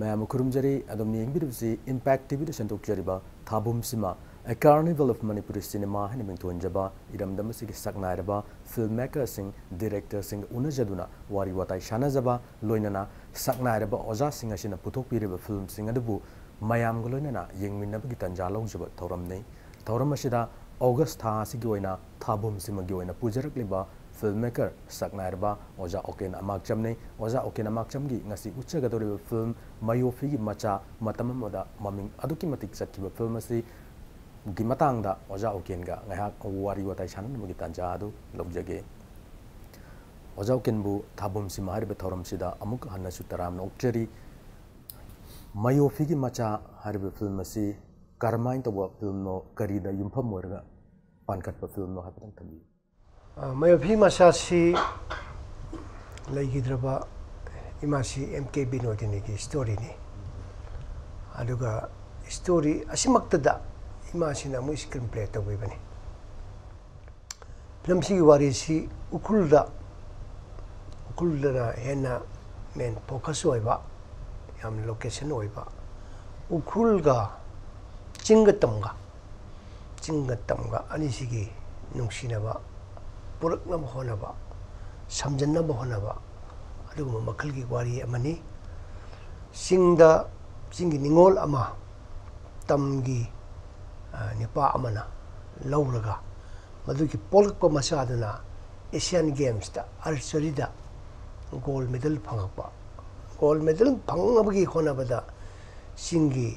Ma'am खुरुमजरी impact TV संतोकजरिबा थाबुम सिमा A Carnival of Manipuri Cinema haina mingthonjaba iramdam sigi saknairaba filmmaker sing director sing unajaduna wari watai shanajaba loinana saknairaba oja sing asina puthok piriba film sing adubu mayam goloinana yengminnabagi filmmaker saknairba oja oken amak chamne oja oken amak chamgi ngasi uchagadori film mayofi gi macha matam moda maming aduki matik sakkiba film asi gi matang da oja oken ga ngahak wari watai chanan mugi tanja adu logjage oja oken bu thabum si mahar be thoram sida amuk hanna su taram no nokcheri mayofi gi macha harbe film asi karmain to film no kari da yumpham morga pankat pa film no mayobhi 마샤시 라이기드라바 이마시 MKB 노디니기 스토리니. 아두가 스토리 아시막다다. 이마시 나무 스크린플레이 했다고 이번에. 필름시기 와리시 우쿨다. 우쿨다 헤나 맨 포커스 와이바. 얌 로케이션 와이바. 우쿨가 찡긋담가. 찡긋담가. 아니시기 농신해봐. పురక్నం హోనవ సంజన్నం హోనవ అడుగు మక్కల్కి వారి అమని సింగ సింగి నింగోల్ అమ తమ్గి Nipah అమన లౌరగా మధుకి పోల్కప్ప మసాదన ఏషియన్ గేమ్స్ట ఆర్చరీద గోల్డ్ మెడల్ ఫంగప్ప గోల్డ్ మెడల్ ఫంగబగి హోనబద సింగి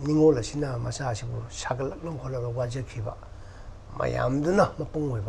닝골 아시나 마사시고 샤글럭 놈 홀라로 와제키바 마얌드나 마뽕웨바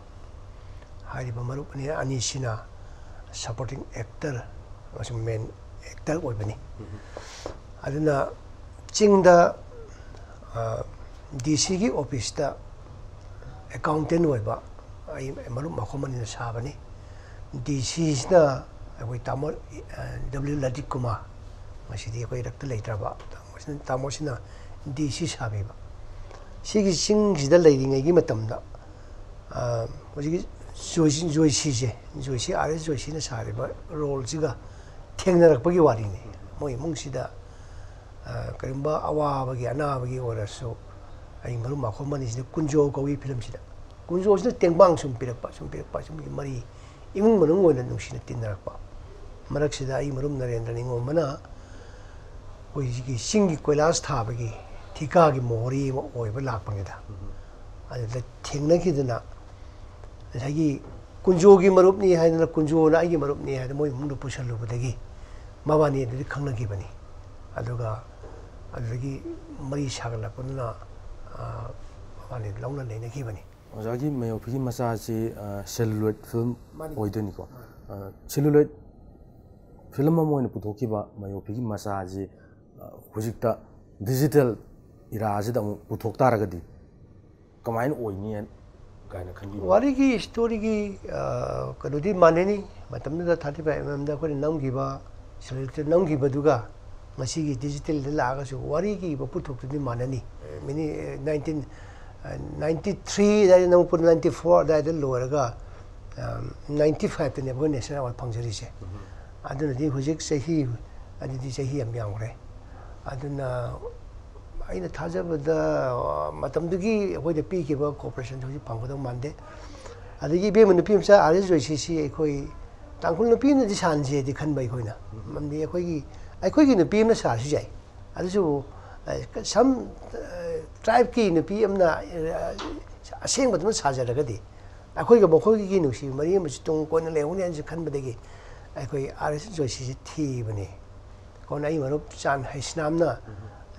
ꯍꯥꯏꯔꯤꯕ ꯃꯔꯨꯞ ꯑꯅꯤ ꯑꯅꯤꯁꯤꯅ ꯁꯄꯣꯔꯇꯤꯡ ꯑꯦꯛꯇꯔ ꯑꯃꯁꯨꯡ ꯃꯦꯟ ꯑꯦꯛꯇꯔ ꯑꯣꯏꯕꯅꯤ ꯑꯗꯨꯅ ꯆꯤꯡꯗ ꯗꯤ ꯁꯤꯒꯤ ꯑꯣꯐꯤꯁꯇ ꯑꯦꯀꯥꯎꯟꯇꯦꯟ ꯑꯣꯏꯕ ꯑꯩ ꯃꯔꯨꯞ ꯃꯈꯣꯝ ꯑꯅꯤꯅ ꯁꯥꯕꯅꯤ ꯗꯤ ꯁꯤꯁꯤꯅ ꯑꯩꯈꯣꯏ ꯇꯥꯃꯣ ꯗꯕ꯭ꯂꯤꯎ ꯂꯇꯤꯛ ꯀꯨꯃꯥꯔ ꯃꯁꯤꯗꯤ ꯑꯩꯈꯣꯏ ꯔꯛꯇ ꯂꯩꯇ꯭ꯔꯕ ꯇꯥꯃꯣꯁꯤꯅ ꯇꯥꯃꯣꯁꯤꯅ ꯗꯤ ꯁꯤ ꯁꯥꯕꯤꯕ ꯁꯤꯒꯤ ꯆꯤꯡꯁꯤꯗ ꯂꯩꯔꯤꯉꯩꯒꯤ ꯃꯇꯝꯗ ꯍꯧꯖꯤꯛꯀꯤ 조신 조시제 조시 아래 조시는 사리 뭐 롤지가 탱나락밖에 와리네 뭐이 몽시다 아 그럼 뭐 아와밖에 안아밖에 오라서 아니 뭐 막고만 이제 군조 거기 필름시다 군조 오시는 땡방 좀 비럭바 좀 비럭바 좀 머리 이문 뭐는 거는 농신의 띵나락바 말악시다 이 머름 나렌다니 뭐나 고이기 신기 콜라스 타바기 티카기 모리 오이버 락방이다 아니 땡나기드나 ꯉꯁꯥꯏꯒꯤ ꯀꯨꯟꯖꯣꯒꯤ ꯃꯔꯨꯞꯅꯤ ꯍꯥꯏꯗꯅ ꯀꯨꯟꯖꯣꯅ ꯑꯩꯒꯤ ꯃꯔꯨꯞꯅꯤ ꯍꯥꯏꯗꯅ ꯃꯣꯏ ꯏꯃꯨꯡꯗ ꯄꯨꯁꯜꯂꯨꯕꯗꯒꯤ ꯃꯕꯥꯅꯤ ꯑꯗꯨꯗꯤ ꯈꯪꯅꯈꯤꯕꯅꯤ ꯑꯗꯨꯒ ꯑꯗꯨꯗꯒꯤ ꯃꯔꯤ ꯁꯥꯒꯠꯂꯛꯄꯗꯨꯅ ꯃꯕꯥꯅꯤ ꯂꯧꯅ ꯂꯩꯅꯈꯤꯕꯅꯤ ꯑꯣꯖꯥꯒꯤ ꯃꯌꯣꯛꯄꯤꯒꯤ ꯃꯆꯥꯁꯤ ꯁꯦꯂꯨꯂꯣꯏꯠ ꯐꯤꯂꯝ ꯑꯣꯏꯗꯣꯏꯅꯤꯀꯣ ꯁꯦꯂꯨꯂꯣꯏꯠ ꯐꯤꯂꯝ ꯑꯃ ꯑꯣꯏꯅ ꯄꯨꯊꯣꯛꯈꯤꯕ ꯃꯌꯣꯛꯄꯤꯒꯤ ꯃꯆꯥꯁꯤ ꯍꯧꯖꯤꯛꯇ ꯗꯤꯖꯤꯇꯦꯜ ꯏꯔꯥꯁꯤꯗ ꯑꯃꯨꯛ ꯄꯨꯊꯣꯛ ꯇꯥꯔꯒꯗꯤ ꯀꯃꯥꯏꯅ ꯑꯣꯏꯅꯤ ꯀꯥꯏꯅ ꯈꯟꯕꯤꯕ ꯋꯥꯔꯤꯒꯤ ꯁ꯭ꯇꯣꯔꯤꯒꯤ ꯀꯩꯅꯣꯗꯤ ꯃꯥꯟꯅꯅꯤ ꯃꯇꯝꯗꯨꯗ ꯊꯥꯔꯇꯤ ꯐꯥꯏꯚ ꯑꯦꯝ ꯑꯦꯝꯗ ꯑꯩꯈꯣꯏꯅ ꯅꯝꯈꯤꯕ ꯁꯦꯂꯦꯛꯇꯦꯠ ꯅꯝꯈꯤꯕꯗꯨꯒ ꯉꯁꯤꯒꯤ ꯗꯤꯖꯤꯇꯦꯜꯗ ꯂꯥꯛꯑꯒꯁꯨ ꯋꯥꯔꯤꯒꯤ ꯄꯣꯠꯊꯣꯛꯇꯨꯗꯤ ꯃꯥꯟꯅꯅꯤ ꯃꯤꯅꯤ ꯅꯥꯏꯟꯇꯤꯟ ꯅꯥꯏꯟꯇꯤ ꯊ꯭ꯔꯤ ꯑꯗꯨꯋꯥꯏꯗ ꯅꯝꯃꯛꯄꯗ ꯅꯥꯏꯟꯇꯤ ꯐꯣꯔ ꯑꯗꯨꯋꯥꯏꯗ ꯂꯣꯏꯔꯒ ꯅꯥꯏꯟꯇꯤ ꯐꯥꯏꯚꯇꯅꯦꯕ ꯑꯩꯈꯣꯏ ꯅꯦꯁꯅꯦꯜ ꯑꯦꯋꯥꯔꯗ ꯐꯪꯖꯔꯤꯁꯦ ꯑꯗꯨꯅꯗꯤ ꯍꯧꯖꯤꯛ ꯆꯍꯤ ꯑꯗꯨꯗꯤ ꯆꯍꯤ ꯌꯥꯝ ꯌꯥꯝꯈ꯭ꯔꯦ ꯑꯗꯨꯅ ꯑꯩꯅ ꯊꯥꯖꯕꯗ ꯃꯇꯝꯗꯨꯒꯤ ꯑꯩꯈꯣꯏꯗ ꯄꯤꯈꯤꯕ ꯀꯣꯑꯣꯄꯔꯦꯁꯟꯁꯦ ꯍꯧꯖꯤꯛ ꯐꯪꯒꯗꯧ ꯃꯥꯟꯗꯦ ꯑꯗꯒꯤ ꯏꯕꯦꯝꯃ ꯅꯨꯄꯤ ꯃꯆꯥ ꯑꯥꯔ ꯑꯦꯁ ꯖꯣꯏꯁꯤꯁꯤ ꯑꯩꯈꯣꯏ ꯇꯥꯡꯈꯨꯜ ꯅꯨꯄꯤꯅꯗꯤ ꯁꯥꯟꯁꯦꯗꯤ ꯈꯟꯕ ꯑꯩꯈꯣꯏꯅ ꯃꯔꯝꯗꯤ ꯑꯩꯈꯣꯏꯒꯤ ꯑꯩꯈꯣꯏꯒꯤ ꯅꯨꯄꯤ ꯑꯃꯅ ꯁꯥꯔꯁꯨ ꯌꯥꯏ ꯑꯗꯨꯁꯨ ꯁꯝ ꯇ꯭ꯔꯥꯏꯕꯀꯤ ꯅꯨꯄꯤ ꯑꯃꯅ ꯑꯁꯦꯡꯕꯗꯨꯅ ꯁꯥꯖꯔꯒꯗꯤ ꯑꯩꯈꯣꯏꯒ ꯃꯈꯣꯏꯒꯤ ꯅꯨꯡꯁꯤꯕ ꯃꯔꯤ ꯑꯃꯁꯨ ꯇꯨꯡ ꯀꯣꯏꯅ ꯂꯩꯍꯧꯅꯤ ꯍꯥꯏꯅꯁꯨ ꯈꯟꯕꯗꯒꯤ ꯑꯩꯈꯣꯏ ꯑꯥꯔ ꯑꯦꯁ ꯖꯣꯏꯁꯤꯁꯤ ꯊꯤꯕꯅꯤ ꯀꯣꯟꯅ ꯑꯩ ꯃꯔꯨꯞ ꯆꯥꯟ ꯍꯩꯁꯅꯥꯝꯅ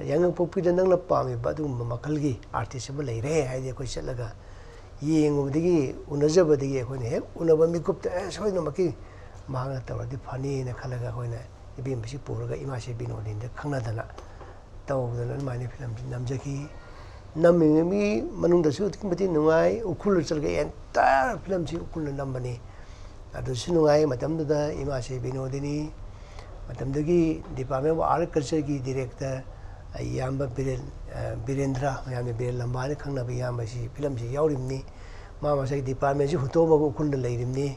ꯌꯥꯏꯉꯪ ꯄꯣꯛꯄꯤꯗ ꯅꯪꯅ ꯄꯥꯝꯃꯤꯕ ꯑꯗꯨꯒꯨꯝꯕ ꯃꯈꯜꯒꯤ ꯑꯥꯔꯇꯤꯁ ꯑꯃ ꯂꯩꯔꯦ ꯍꯥꯏꯗꯤ ꯑꯩꯈꯣꯏ ꯆꯠꯂꯒ ꯌꯦꯡꯉꯨꯕꯗꯒꯤ ꯎꯅꯖꯕꯗꯒꯤ ꯑꯩꯈꯣꯏꯅ ꯍꯦꯛ ꯎꯅꯕ ꯃꯤꯀꯨꯞꯇ ꯑꯦ ꯁꯣꯏꯗꯅꯃꯛꯀꯤ ꯃꯍꯥꯛꯅ ꯇꯧꯔꯗꯤ ꯐꯅꯤꯅ ꯈꯜꯂꯒ ꯑꯩꯈꯣꯏꯅ ꯏꯕꯦꯝꯕꯁꯤ ꯄꯨꯔꯒ ꯏꯃꯥꯁꯦ ꯕꯤꯅꯣꯂꯤꯟꯗ ꯈꯪꯅꯗꯅ ꯇꯧꯗꯅ ꯑꯗꯨꯃꯥꯏꯅ ꯐꯤꯂꯝꯁꯤ ꯅꯝꯖꯈꯤ ꯅꯝꯃꯤꯕ ꯃꯤ ꯃꯅꯨꯡꯗꯁꯨ ꯑꯗꯨꯛꯀꯤ ꯃꯇꯤꯛ ꯅꯨꯡꯉꯥꯏ ꯎꯈ꯭ꯔꯨꯜꯗ ꯆꯠꯂꯒ ꯑꯦꯟꯇꯥꯌꯔ ꯐꯤꯂꯝꯁꯤ ꯎꯈ꯭ꯔꯨꯜꯗ ꯅꯝꯕꯅꯤ ꯑꯗꯨꯁꯨ ꯅꯨꯡꯉꯥꯏ ꯃꯇꯝꯗꯨꯗ ꯏꯃꯥꯁꯦ ꯕꯤꯅꯣꯗꯤꯅꯤ ꯃꯇꯝꯗꯨꯒꯤ ꯗꯤꯄꯥꯔꯠꯃꯦꯟ ꯑꯣꯐ ꯑꯥꯔꯠ ꯀꯜꯆꯔꯒꯤ director iyamba eh, birendra yamne birel lambani khangna bi yamba shi film shi yaurimni. Ma ma sai department shi huto ma ko kunda leirimni.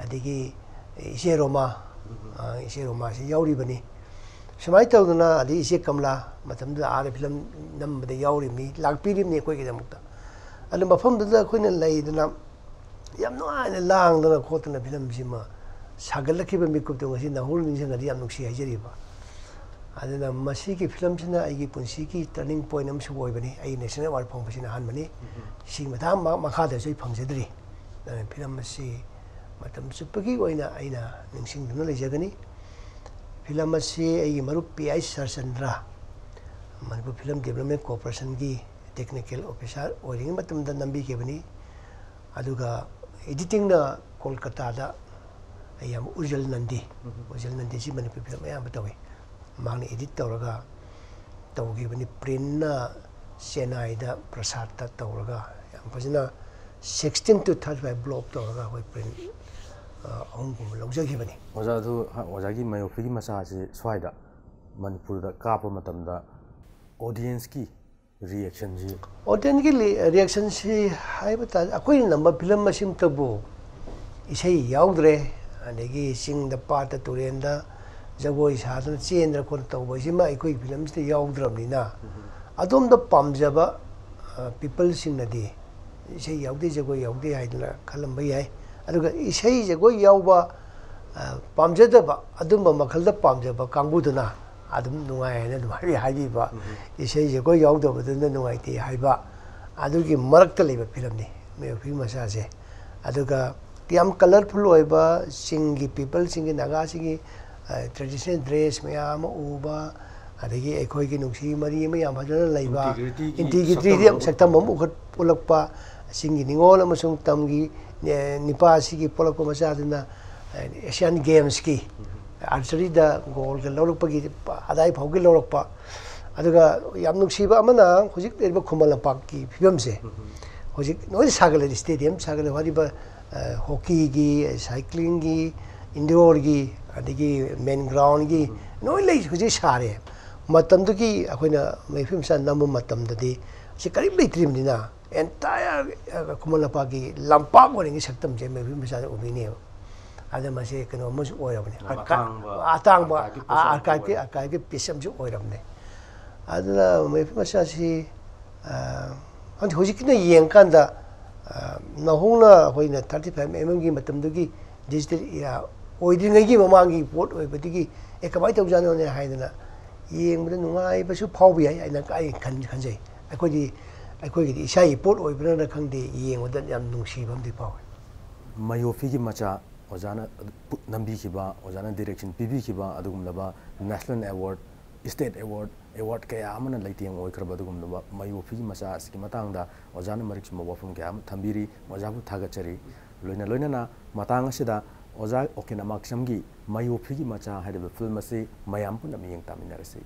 Adigi eh, ishe roma mm-hmm. eh, ishe roma shi yauribani. Shmai tawdna ali ishe kamla matam da ar film nam da yaurimni lagpirimni koi ge mukta. Ali mafam da ko ne leidna yam no an lang da ko tna film shi ma sagalakhi ba mikup to ngasi na hul ni ngari yam nukshi hajri ba. ꯑꯗꯨꯅ ꯃꯁꯤꯒꯤ ꯐꯤꯂꯝꯁꯤꯅ ꯑꯩꯒꯤ ꯄꯨꯟꯁꯤꯒꯤ turning point ꯑꯃꯁꯨ ꯑꯣꯏꯕꯅꯤ ꯑꯩ national award ꯐꯪꯕꯁꯤꯅ ꯑꯍꯥꯟꯕꯅꯤ ꯁꯤꯒꯤ ꯃꯇꯥꯡ ꯃꯈꯥꯗꯁꯨ ꯑꯩ ꯐꯪꯖꯗ꯭ꯔꯤ ꯑꯗꯨꯅ film ꯑꯁꯤ ꯃꯇꯝ ꯆꯨꯞꯄꯒꯤ ꯑꯣꯏꯅ ꯑꯩꯅ ꯅꯤꯡꯁꯤꯡꯗꯨꯅ ꯂꯩꯖꯒꯅꯤ ꯐꯤꯂꯝ ꯑꯁꯤ ꯑꯩꯒꯤ ꯃꯔꯨꯞ P I ꯁꯔꯆꯟꯗ꯭ꯔ Manipur film development ꯀꯣꯔꯄꯣꯔꯦꯁꯟꯒꯤ technical officer ꯑꯣꯏꯔꯤꯉꯩ ꯃꯇꯝꯗ ꯅꯝꯕꯤꯈꯤꯕꯅꯤ ꯑꯗꯨꯒ ꯏꯗꯤꯇꯤꯡꯅ ꯀꯣꯜꯀꯇꯥꯗ ꯑꯌꯥꯝꯕ ꯎꯔꯖꯜ ꯅꯟꯗꯤ ꯎꯔꯖꯜ ꯅꯟꯗꯤꯁꯤ ꯃꯅꯤꯄꯨꯔ ꯐꯤꯂꯝ ꯑꯌꯥꯝꯕ ꯇꯧꯏ ꯃꯥꯅ ꯏꯗꯤꯠ ꯇꯧꯔꯒ ꯇꯧꯈꯤꯕꯅꯤ ꯄ꯭ꯔꯤꯟꯅ ꯆꯦꯟꯅꯥꯏꯗ ꯄ꯭ꯔꯁꯥꯗꯇ ꯇꯧꯔꯒ ꯌꯥꯝ ꯐꯖꯅ sixteen to thirty five block ꯇꯧꯔꯒ ꯑꯩꯈꯣꯏ ꯄ꯭ꯔꯤꯟ ꯑꯍꯨꯝꯒꯨꯝꯕ ꯂꯧꯖꯈꯤꯕꯅꯤ ꯑꯣꯖꯥ ꯑꯗꯨ ꯑꯣꯖꯥꯒꯤ ꯃꯥꯏꯌꯣꯛꯄꯤꯒꯤ ꯃꯆꯥꯁꯤ ꯁ꯭ꯋꯥꯏꯗ ꯃꯅꯤꯄꯨꯔꯗ ꯀꯥꯞꯄ ꯃꯇꯝꯗ ꯑꯣꯗꯤꯌꯟꯁꯀꯤ ꯔꯤꯌꯦꯛꯁꯟꯁꯤ ꯑꯣꯗꯤꯌꯟꯁꯀꯤ ꯔꯤꯌꯦꯛꯁꯟꯁꯤ ꯍꯥꯏꯕ ꯇꯥꯔꯦ ꯑꯩꯈꯣꯏꯅ ꯅꯝꯕ ꯐꯤꯂꯝ ꯑꯁꯤꯃꯛꯇꯕꯨ ꯏꯁꯩ ꯌꯥꯎꯗ꯭ꯔꯦ ꯑꯗꯒꯤ ꯆꯤꯡꯗ ꯄꯥꯠꯇ ꯇꯨꯔꯦꯟꯗ ꯖꯒꯣꯏ ꯁꯥꯗꯅ ꯆꯦꯟꯗꯅ ꯈꯣꯠꯇꯅ ꯇꯧꯕꯁꯤꯃ ꯑꯩꯈꯣꯏꯒꯤ ꯐꯤꯂꯝꯁꯤꯗ ꯌꯥꯎꯗ꯭ꯔꯕꯅꯤꯅ ꯑꯗꯣꯝꯗ ꯄꯥꯝꯖꯕ ꯄꯤꯄꯜꯁꯤꯡꯅꯗꯤ ꯏꯁꯩ ꯌꯥꯎꯗꯦ ꯖꯒꯣꯏ ꯌꯥꯎꯗꯦ ꯍꯥꯏꯗꯅ ꯈꯜꯂꯝꯕ ꯌꯥꯏ ꯑꯗꯨꯒ ꯏꯁꯩ ꯖꯒꯣꯏ ꯌꯥꯎꯕ ꯄꯥꯝꯖꯗꯕ ꯑꯗꯨꯝꯕ ꯃꯈꯜꯗ ꯄꯥꯝꯖꯕ ꯀꯥꯡꯕꯨꯗꯨꯅ ꯑꯗꯨꯝ ꯅꯨꯡꯉꯥꯏ ꯍꯥꯏꯅ ꯑꯗꯨꯝ ꯍꯥꯏꯕꯤꯕ ꯏꯁꯩ ꯖꯒꯣꯏ ꯌꯥꯎꯗꯕꯗꯨꯅ ꯅꯨꯡꯉꯥꯏꯇꯦ ꯍꯥꯏꯕ ꯑꯗꯨꯒꯤ ꯃꯔꯛꯇ ꯂꯩꯕ ꯐꯤꯂꯝꯅꯤ ꯃꯌꯣꯛꯄꯤ ꯃꯆꯥꯁꯦ ꯑꯗꯨꯒ ꯌꯥꯝ ꯀꯂꯔꯐꯨꯜ ꯑꯣꯏꯕ ꯆꯤꯡꯒꯤ ꯄꯤꯄꯜꯁꯤꯡꯒꯤ ꯅꯥꯒꯥꯁꯤꯡꯒꯤ traditional dress mayam uba adagi ekoi ki nungsi mari mayam bajana laiba integrity di saktam bom ukhat polakpa singi ningol amasung tamgi nipa si gi polakpa masa adina asian games ki archery da gol ga lolok pa gi adai phau gi lolok pa aduga yam nungsi ba amana hojik terba khumal pak ki phibam se hojik noi sagale stadium sagale wari ba hockey gi cycling gi indoor gi ꯑꯗꯒꯤ main ꯒ꯭ꯔꯥꯎꯟꯒꯤ ꯂꯣꯏ ꯂꯩ ꯍꯧꯖꯤꯛ ꯁꯥꯔꯦ ꯃꯇꯝꯗꯨꯒꯤ ꯑꯩꯈꯣꯏꯅ ꯃꯩꯐꯤ ꯃꯆꯥ ꯅꯝꯕ ꯃꯇꯝꯗꯗꯤ ꯁꯤ ꯀꯔꯤꯝ ꯂꯩꯇ꯭ꯔꯤꯕꯅꯤꯅ ꯑꯦꯟꯇꯥꯌꯔ ꯈꯨꯃꯟ ꯂꯝꯄꯥꯛꯀꯤ ꯂꯝꯄꯥꯛ ꯑꯣꯏꯔꯤꯉꯩ ꯁꯛꯇꯝꯁꯦ ꯃꯩꯐꯤ ꯃꯆꯥꯗ ꯎꯕꯤꯅꯦꯕ ꯑꯗ ꯃꯁꯤ ꯀꯩꯅꯣ ꯑꯃꯁꯨ ꯑꯣꯏꯔꯕꯅꯤ ꯑꯇꯥꯡꯕ ꯑꯥꯔꯀꯥꯏꯞꯀꯤ ꯑꯥꯔꯀꯥꯏꯞꯀꯤ ꯄꯤꯁ ꯑꯃꯁꯨ ꯑꯣꯏꯔꯕꯅꯤ ꯑꯗꯨꯅ ꯃꯩꯐꯤ ꯃꯆꯥꯁꯤ ꯍꯧꯖꯤꯛꯀꯤꯅ ꯌꯦꯡꯀꯥꯟꯗ ꯅꯧꯍꯧꯅ ꯑꯩꯈꯣꯏꯅ ꯊꯥꯔꯇꯤ ꯐꯥꯏꯚ ꯑꯦꯝ ꯑꯦꯝꯒꯤ ꯃꯇꯝꯗꯨꯒꯤ ꯗꯤꯖꯤꯇꯦꯜ ꯏꯔꯥ ꯑꯣꯏꯗ꯭ꯔꯤꯉꯩꯒꯤ ꯃꯃꯥꯡꯒꯤ ꯄꯣꯠ ꯑꯣꯏꯕꯗꯒꯤ ꯑꯦ ꯀꯃꯥꯏꯅ ꯇꯧꯖꯥꯠꯅꯣꯅꯦ ꯍꯥꯏꯗꯅ ꯌꯦꯡꯕꯗ ꯅꯨꯡꯉꯥꯏꯕꯁꯨ ꯐꯥꯎꯕ ꯌꯥꯏ ꯑꯩꯅ ꯑꯩ ꯈꯟꯖꯩ ꯑꯩꯈꯣꯏꯗꯤ ꯑꯩꯈꯣꯏꯒꯤꯗꯤ ꯏꯁꯥꯒꯤ ꯄꯣꯠ ꯑꯣꯏꯕꯅꯤꯅ ꯈꯪꯗꯦ ꯌꯦꯡꯕꯗ ꯌꯥꯝ ꯅꯨꯡꯁꯤꯕ ꯑꯃꯗꯤ ꯐꯥꯎꯋꯦ ꯃꯌꯣꯐꯤꯒꯤ ꯃꯆꯥ ꯑꯣꯖꯥꯅ ꯅꯝꯕꯤꯈꯤꯕ ꯑꯣꯖꯥꯅ ꯗꯤꯔꯦꯛꯁꯟ ꯄꯤꯕꯤꯈꯤꯕ ꯑꯗꯨꯒꯨꯝꯂꯕ national award state award award ꯀꯌꯥ ꯑꯃꯅ ꯂꯩꯇꯦꯡ ꯑꯣꯏꯈ꯭ꯔꯕ ꯑꯗꯨꯒꯨꯝꯂꯕ ꯃꯌꯣꯐꯤꯒꯤ ꯃꯆꯥ ꯑꯁꯤꯒꯤ ꯃꯇꯥꯡꯗ ꯑꯣꯖꯥꯅ ꯃꯔꯤꯛ ꯆꯨꯝꯕ ꯋꯥꯐꯝ ꯀꯌꯥ ओजा ओकेनामाक्षम की मयूफी की मचा है फिल्म से मयाम पुनः यंग तामिनर से